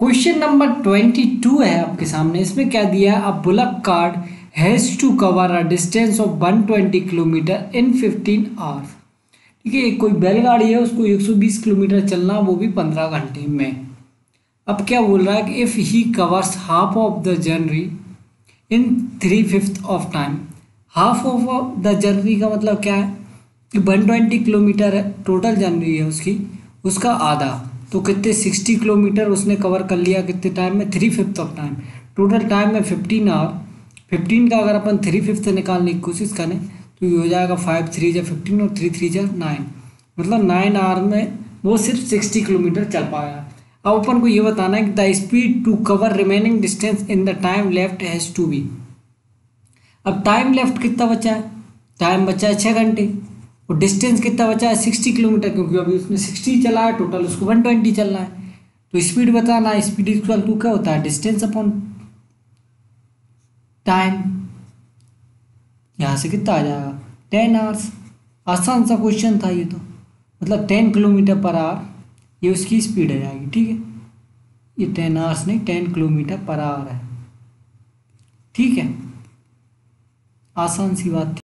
Question number twenty two है आपके सामने। इसमें क्या दिया है? A bullock cart has to cover a distance of one twenty kilometre in fifteen hours ठीक है कोई बैलगाड़ी है, उसको एक सौ बीस किलोमीटर चलना वो भी पंद्रह घंटे में। अब क्या बोल रहा है कि if he covers half of the journey in three fifth of time half of the journey का मतलब क्या है? कि वन ट्वेंटी किलोमीटर है टोटल जर्नी है उसकी, उसका आधा। तो कितने सिक्सटी किलोमीटर उसने कवर कर लिया, कितने टाइम में? Three fifth of time total time में फिफ्टीन आवर फिफ्टीन का अगर अपन थ्री फिफ्थ निकालने की कोशिश करें तो ये हो जाएगा फाइव थ्री जा फिफ्टीन और थ्री थ्री जा नाइन मतलब नाइन आवर में वो सिर्फ़ सिक्सटी किलोमीटर चल पाया। अब अपन को ये बताना है कि the speed to cover remaining distance in the time left has to be अब टाइम लेफ़्ट कितना बचा है? टाइम बचा है छः घंटे। और डिस्टेंस कितना बचा है? सिक्सटी किलोमीटर, क्योंकि अभी उसने सिक्सटी चला है टोटल उसको वन ट्वेंटी चलना है। तो स्पीड बताना है स्पीड इक्वल टू क्या होता है? डिस्टेंस अपॉन टाइम यहाँ से कितना आ जाएगा? टेन आवर्स आसान सा क्वेश्चन था ये तो। मतलब टेन किलोमीटर पर आवर ये उसकी स्पीड आ जाएगी, ठीक है? ये टेन आवर्स नहीं टेन किलोमीटर पर आवर है। ठीक है? आसान सी बात थी।